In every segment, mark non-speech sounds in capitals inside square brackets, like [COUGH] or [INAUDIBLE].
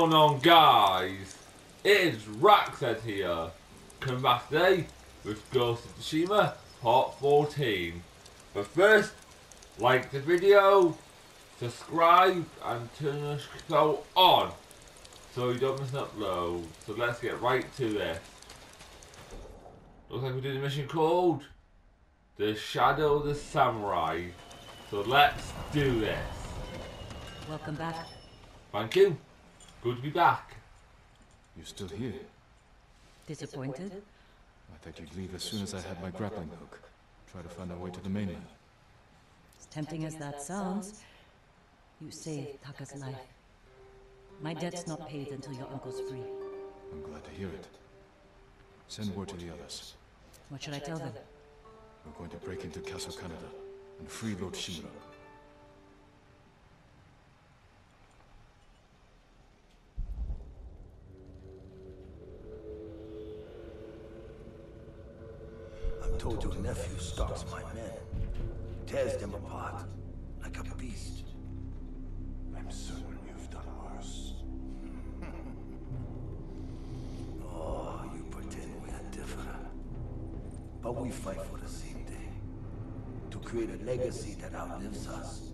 going on guys? It is Wrackzed here. Come back today with Ghost of Tsushima Part 14. But first, like the video, subscribe and turn the bell on so you don't miss an upload. So let's get right to this. Looks like we did a mission called The Shadow of the Samurai. So let's do this. Welcome back. Thank you. Good to be back. You're still here. Disappointed? I thought you'd leave as soon as I had my grappling hook. Try to find our way to the mainland. As tempting as that sounds, you saved Taka's life. My debt's not paid until your uncle's free. I'm glad to hear it. Send word to the others. What should I tell them? We're going to break into Castle Kaneda and free Lord Shimura. I'm told your nephew stalks my men, tears them apart like a beast. I'm certain you've done worse. [LAUGHS] Oh, you pretend we are different. But we fight for the same thing. To create a legacy that outlives us.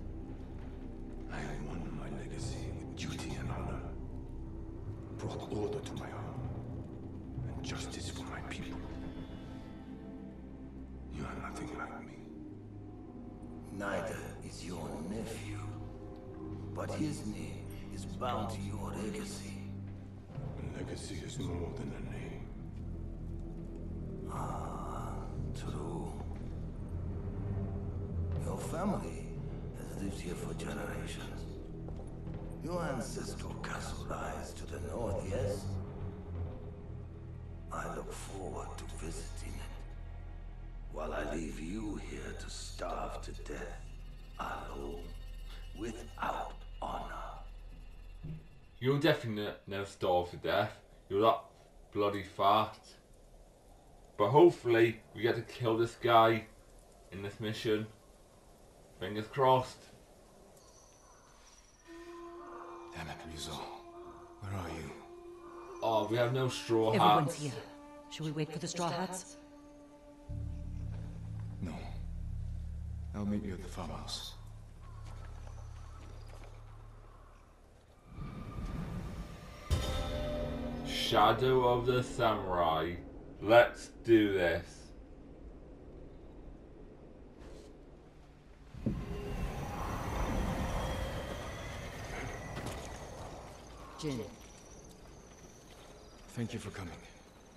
Bound to your legacy. A legacy is more than a name. Ah, true. Your family has lived here for generations. Your ancestral castle lies to the north, yes? I look forward to visiting it. While I leave you here to starve to death, alone, without honor. You'll definitely never starve to death. You're that bloody fat. But hopefully, we get to kill this guy in this mission. Fingers crossed. Damn it, Ryuzo. Where are you? Oh, we have no straw hats. Everyone's here. Shall we wait for the Straw Hats? No. I'll meet you at the farmhouse. Shadow of the Samurai. Let's do this. Jin, Thank you for coming.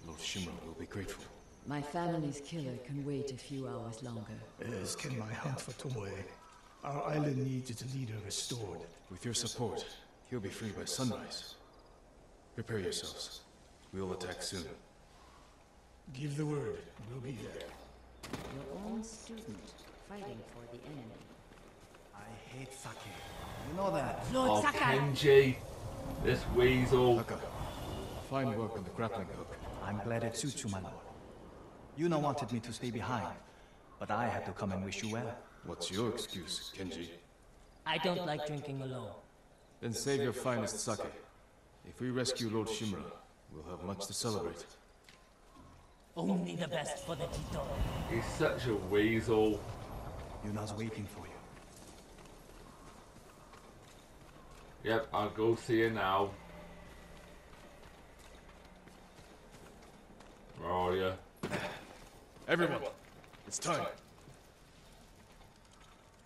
Lord Shimura will be grateful. my family's killer can wait a few hours longer. As can my hunt for Tomoe. Our island needs its leader restored. With your support, he'll be free by sunrise. Prepare yourselves. We'll attack soon. Give the word. We'll be there. Your own student fighting for the enemy. I hate sake. You know that. Lord oh, Kenji. This weasel. Taka, fine work on the grappling hook. I'm glad it suits you, my lord. Yuna wanted me to stay behind, but I had to come and wish you well. What's your excuse, Kenji? I don't like drinking alone. Then save your finest sake. If we rescue Lord Shimura, we'll have much to celebrate. Only the best for the Tito. He's such a weasel. Yuna's waiting for you. Yep, I'll go see her now. Where are you? Everyone, it's time.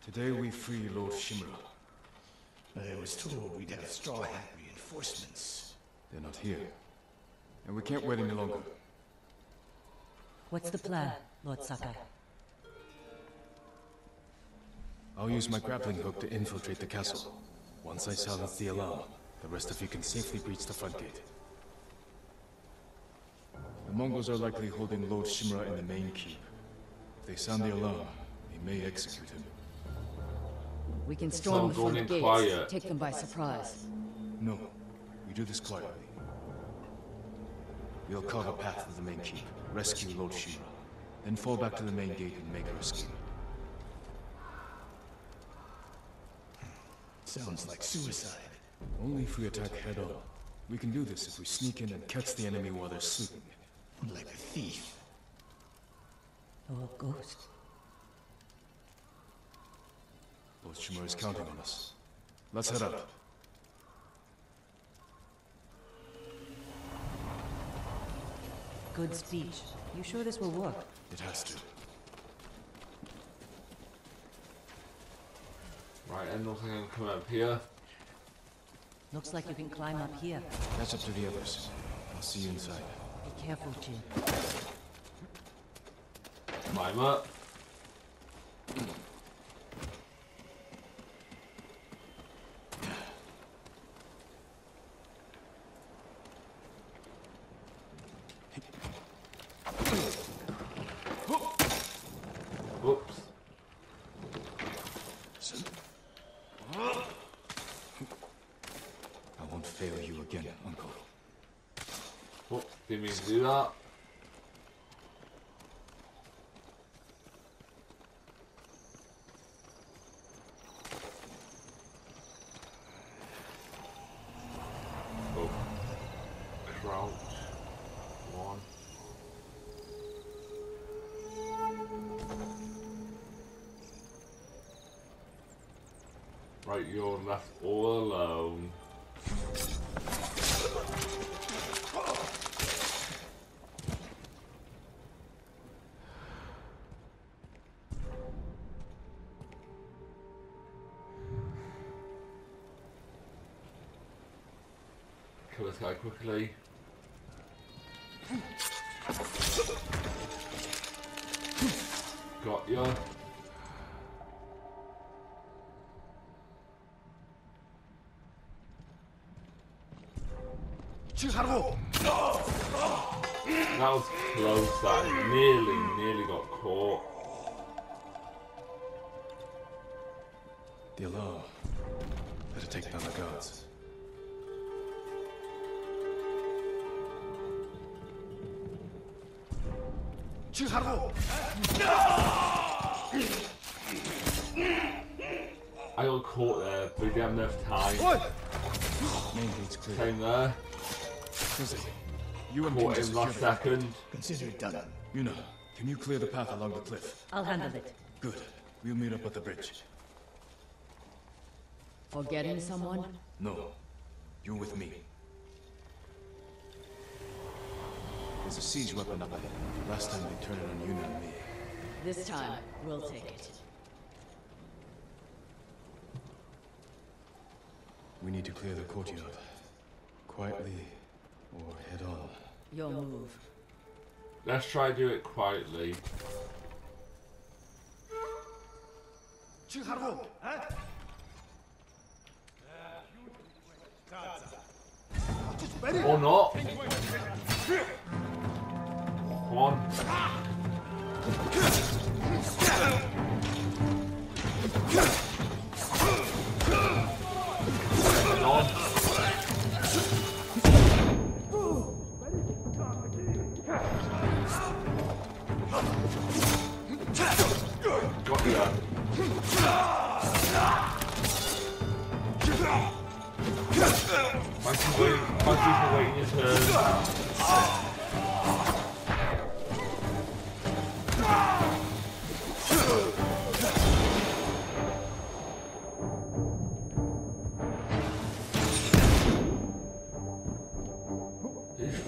Today we free Lord Shimura. I was told we'd have Straw Hat reinforcements. They're not here. And we can't wait any longer. What's the plan, Lord Sakai? I'll use my grappling hook to infiltrate the castle. Once I silence the alarm, the rest of you can safely breach the front gate. The Mongols are likely holding Lord Shimura in the main keep. If they sound the alarm, they may execute him. We can storm the front in gates, quiet. take them by surprise. No, we do this quietly. We'll carve a path to the main keep, rescue Lord Shimura, then fall back to the main gate and make our escape. Hmm. Sounds like suicide. Only if we attack head on. We can do this if we sneak in and catch the enemy while they're sleeping. Like a thief. Or a ghost. Lord Shimura is counting on us. Let's head up. Good speech. You sure this will work? It has to. Right, and I can come up here. Looks like you can climb up here. Catch up to the others. I'll see you inside. Be careful, Jin. Climb up. Oops. I won't fail you again, Uncle. To do that. Oh. Right, you're left all alone. Kill this guy quickly. Got ya. That was close. That nearly, nearly got caught. The alarm. Better take down the guards. I got caught there, but we didn't have enough time. Main gate's clear. Came there, Susie, you and caught him last second. Consider it done. Yuna, can you clear the path along the cliff? I'll handle it. Good. We'll meet up at the bridge. Forgetting someone? No. You're with me. There's a siege weapon up ahead. Last time they turned it on you, and me. This time, we'll take it. We need to clear the courtyard. Quietly, or head on. Your move. Let's try to do it quietly. Or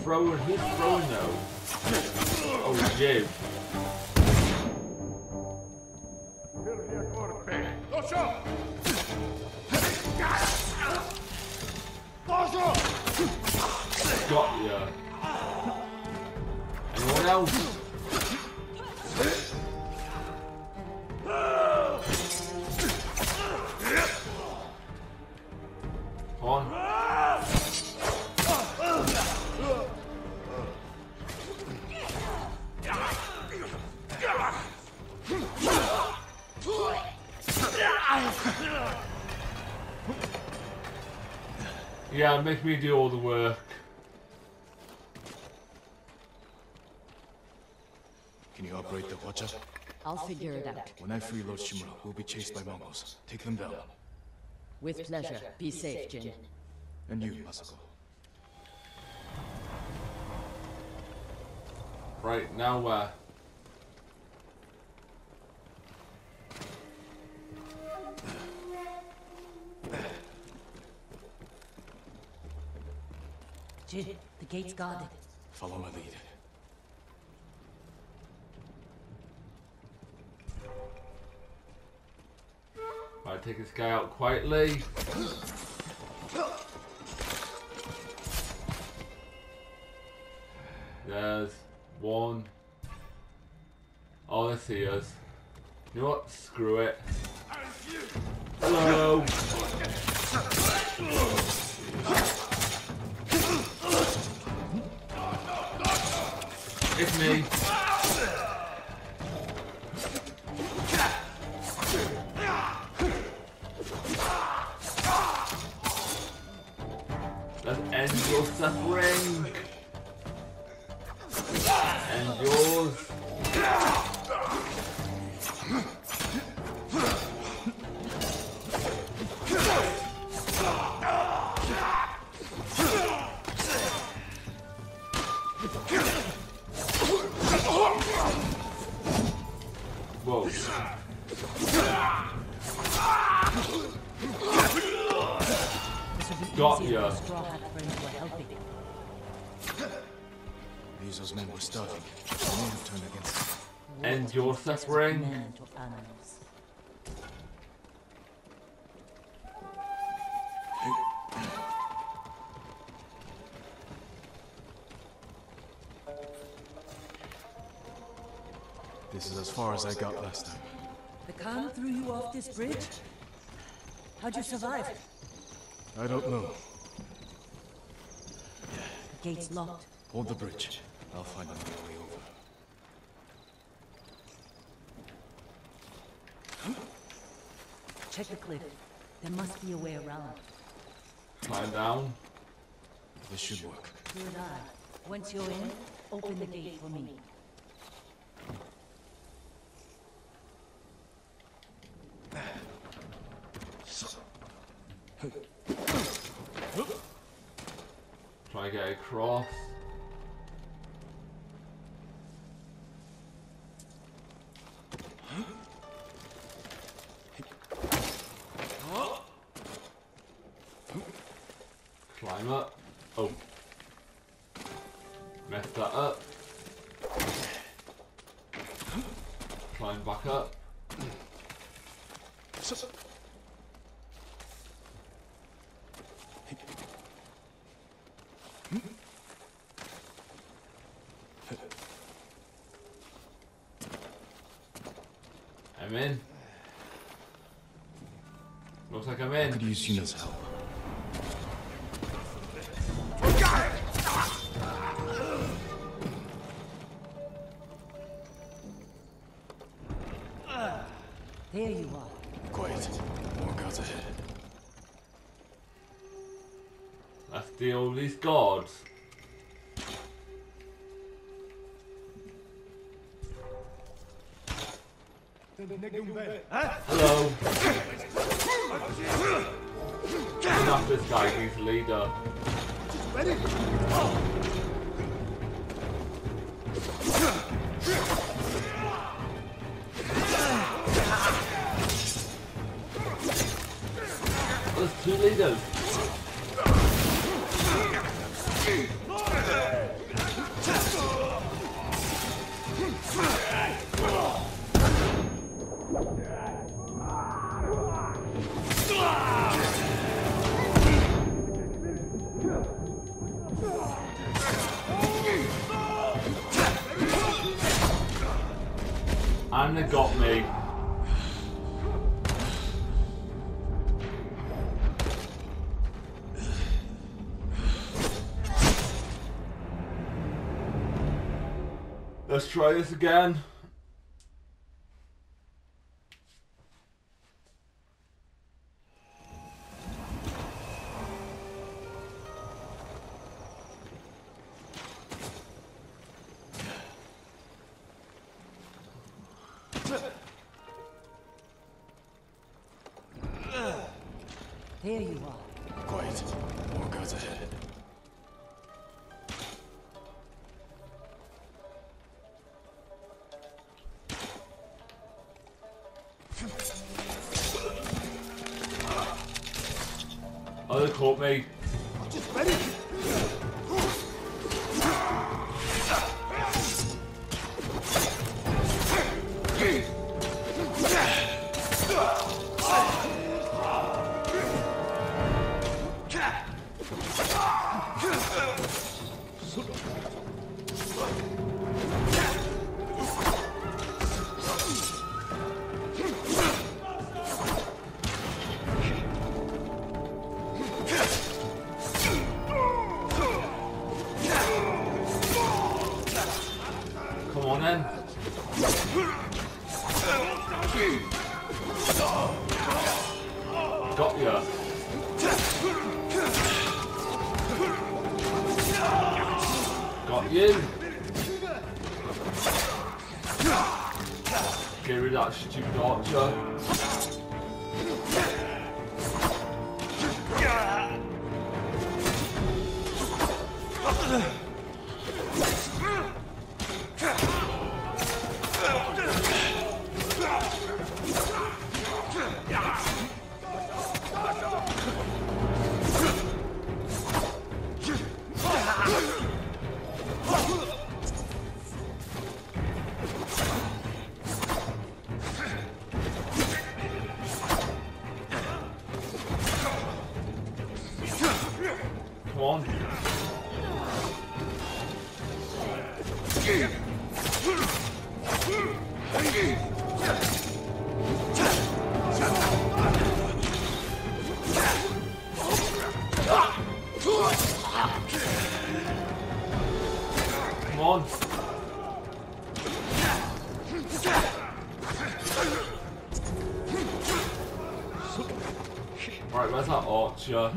Who's throwing? Those? Oh, Jin. make me do all the work. Can you operate the watcher? I'll figure it out. When I free Lord Shimura, we'll be chased by Mongols. Take them down. With pleasure. Be safe, Jin. And you, Masako. Right, now where? Uh, Jin, the gate's guarded. Follow my lead. Right, take this guy out quietly. There's one. Oh, I see us. You know what? Screw it. Hello. [LAUGHS] It's me. These men were starving. They may have turned against us. End your suffering. Men animals. This is as far as I got last time. The Khan threw you off this bridge? How'd you survive? I don't know. The gate's locked. Hold the bridge. I'll find another way over. Check the cliff. There must be a way around. Climb down. This should work. Good eye. Once you're in, open the gate for me. Try and get across. Looks like I'm in. Could use Yuna's help. There you are. Quiet. More guards ahead. Let's deal with these guards. Hello. Enough this guy, he's leader. There's two leaders. Try this again. There you are. Caught me. Come on then. Tja.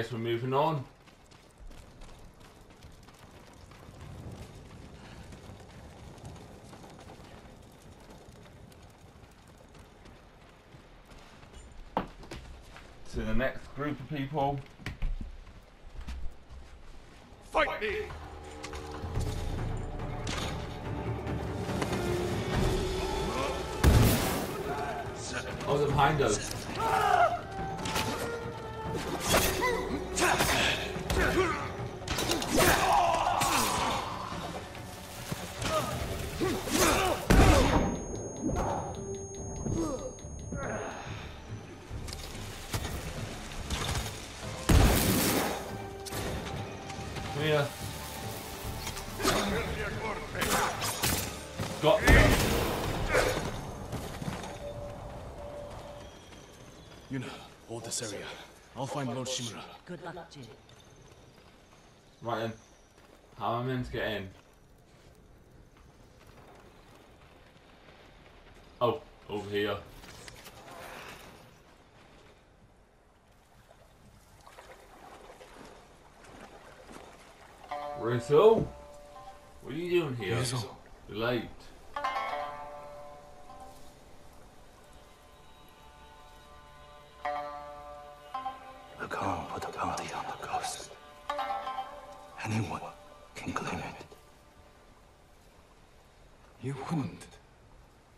Guess we're moving on. To the next group of people. Fight me! Oh, they're behind us. I'll find Lord Shimura. Good luck, Jin. Right then. How am I meant to get in? Oh, over here. Ryuzo? What are you doing here? Ryuzo. You're late. Khan put a bounty on the ghost. Anyone can claim it. You wouldn't.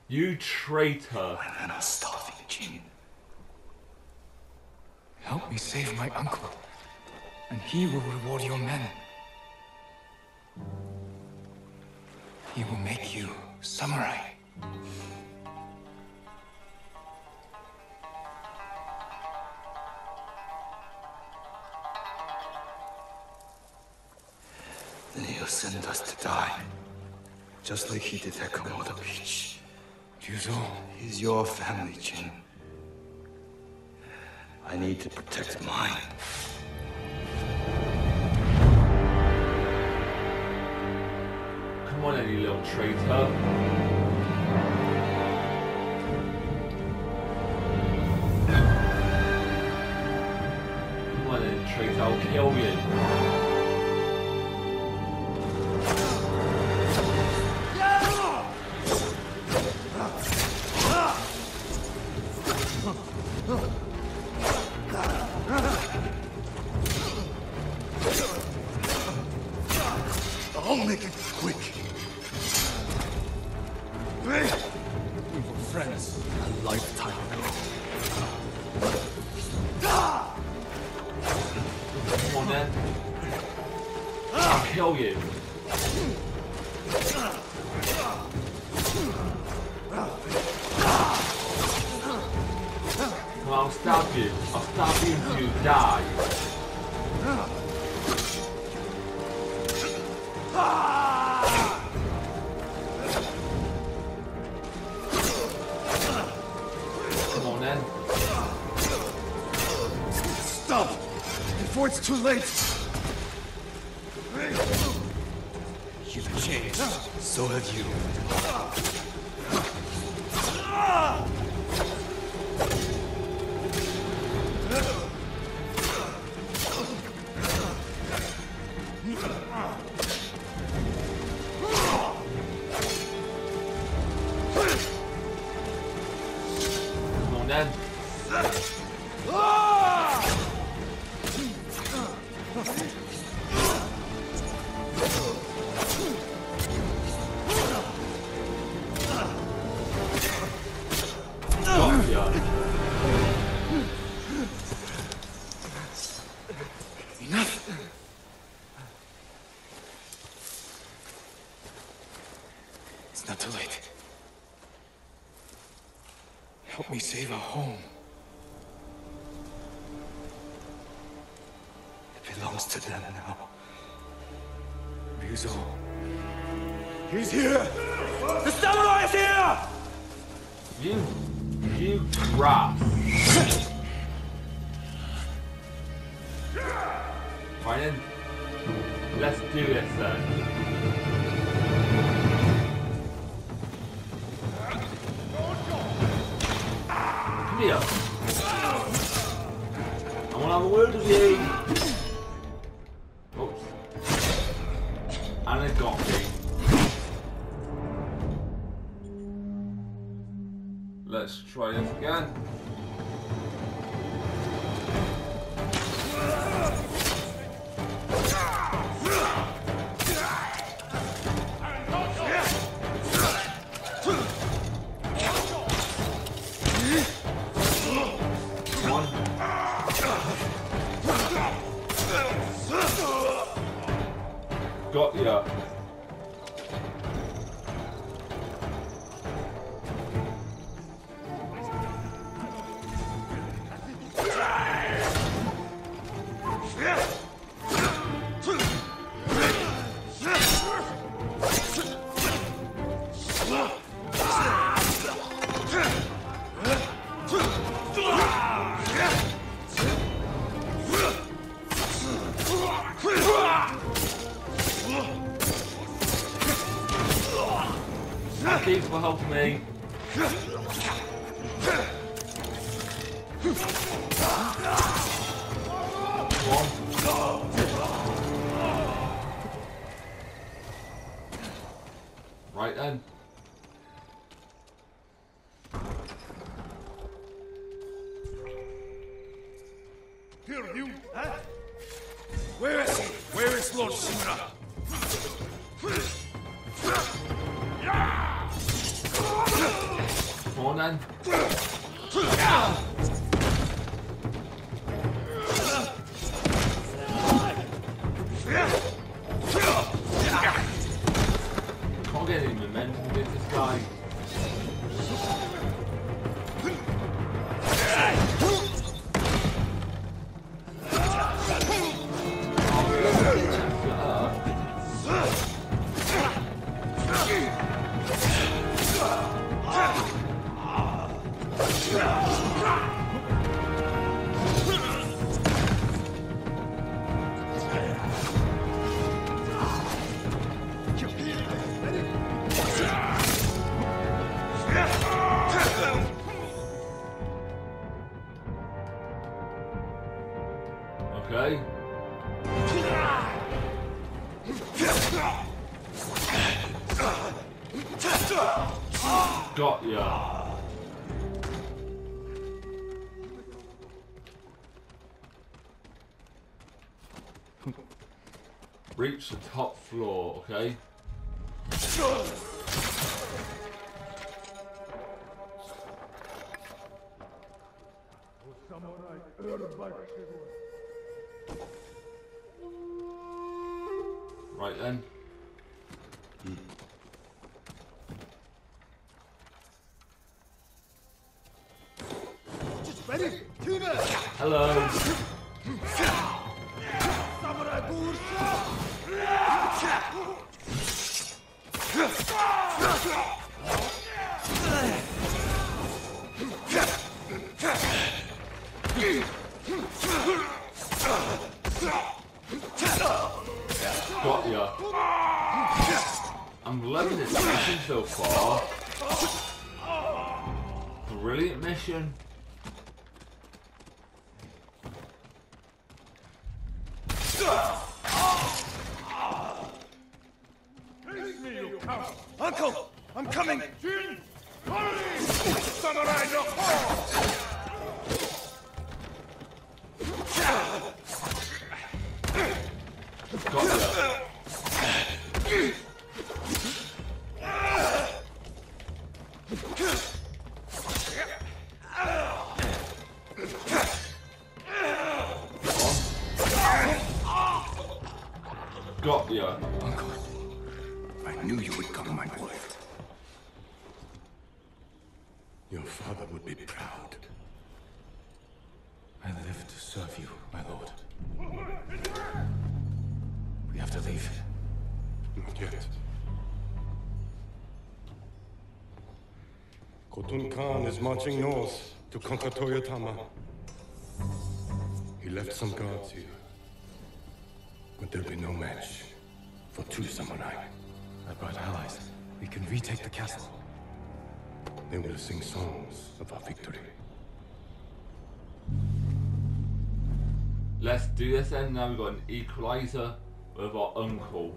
You traitor. Men are starving, Jin. Help me save my uncle, and he will reward your men. He will make you samurai. Just like he did at Komoda Beach. Ryuzo, He's your family, Jin. I need to protect mine. Come on, you little traitor. Come on, then, traitor. I'll kill you. Late! Help me save I want for helping me. Reach the top Your father would be proud. I live to serve you, my lord. We have to leave. Not yet. Khotun Khan is marching north to conquer Toyotama. He left some guards here. But there'll be no match for two samurai. I brought allies. We can retake the castle. They will sing songs of our victory. Let's do this then. Now we've got an equalizer with our uncle.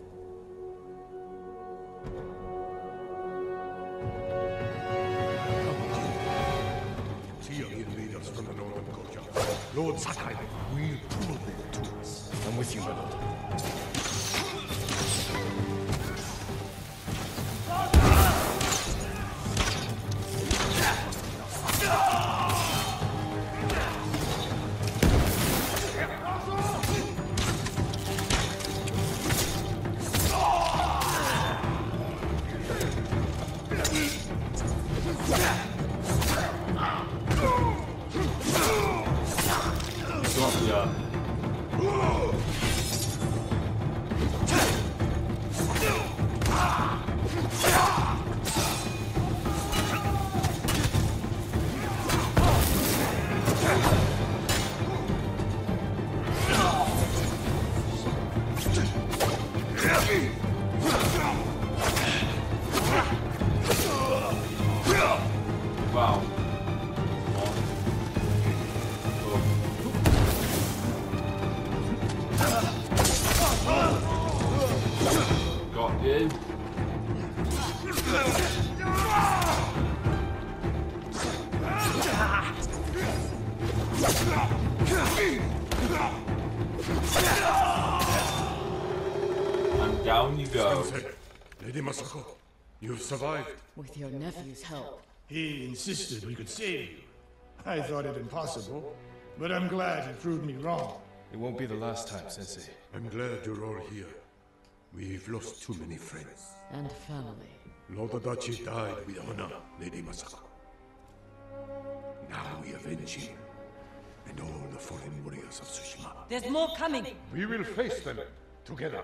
Tia will lead us from the northern Goja. Lord Sakai will prove it to us. I'm with you, my lord. You've survived. With your nephew's help. He insisted we could save you. I thought it impossible, but I'm glad he proved me wrong. It won't be the last time, Sensei. I'm glad you're all here. We've lost too many friends. And family. Lord Adachi died with honor, Lady Masako. Now we avenge him. And all the fallen warriors of Tsushima. There's more coming. We will face them together.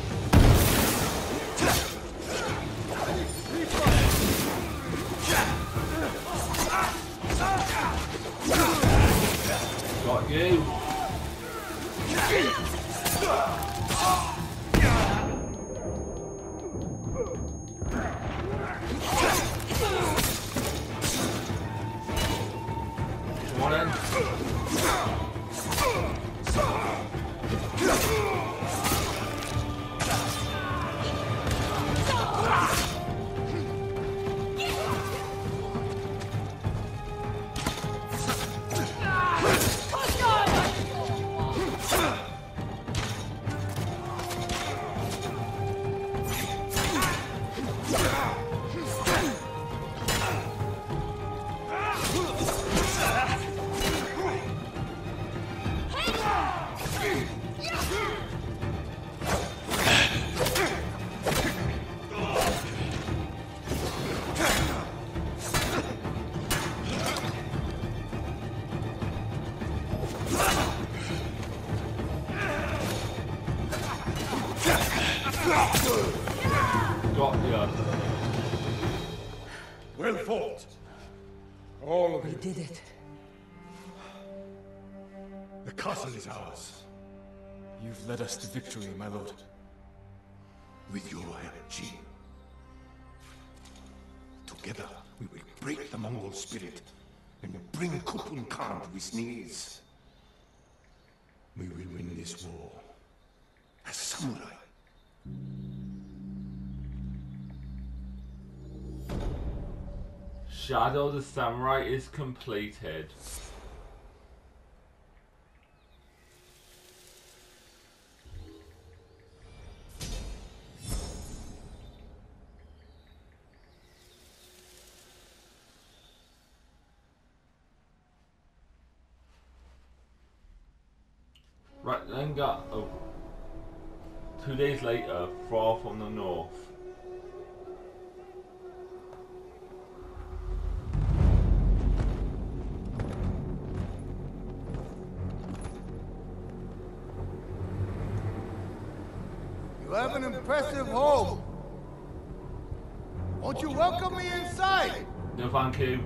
Come on in. You've led us to victory, my lord. With your help, Jin. Together, we will break the Mongol spirit and bring Khotun Khan to his knees. We will win this war as samurai. Shadow the Samurai is completed. Far from the North. You have an impressive home. Won't you welcome me inside? No, thank you.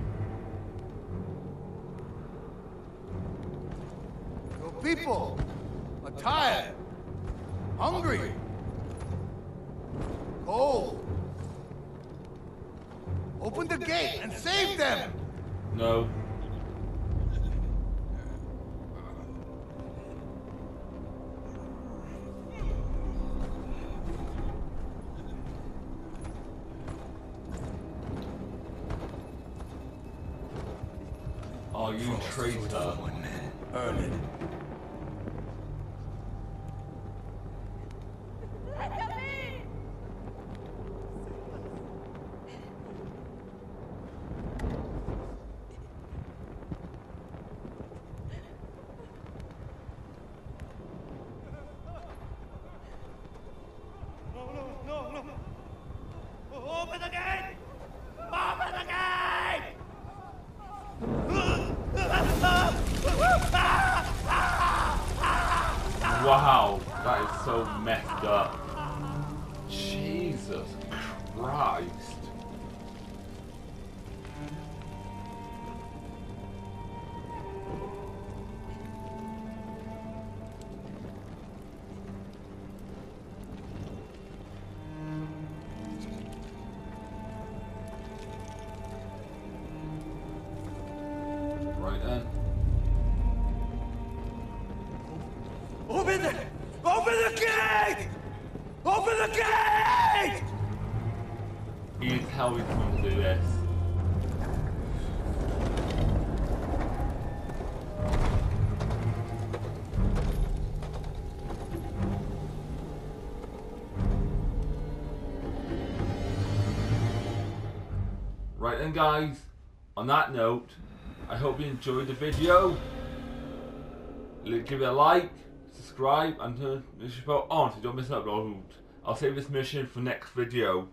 Your people are tired, hungry, cold. Open the gate and save them! No. Are you traitor? Earn it. No, no, no, no. Open the gate! Open the gate! Wow, that is so messed up. Jesus Christ. Guys, on that note, I hope you enjoyed the video. Give it a like, subscribe and turn the notification bell on so you don't miss an upload. I'll save this mission for next video.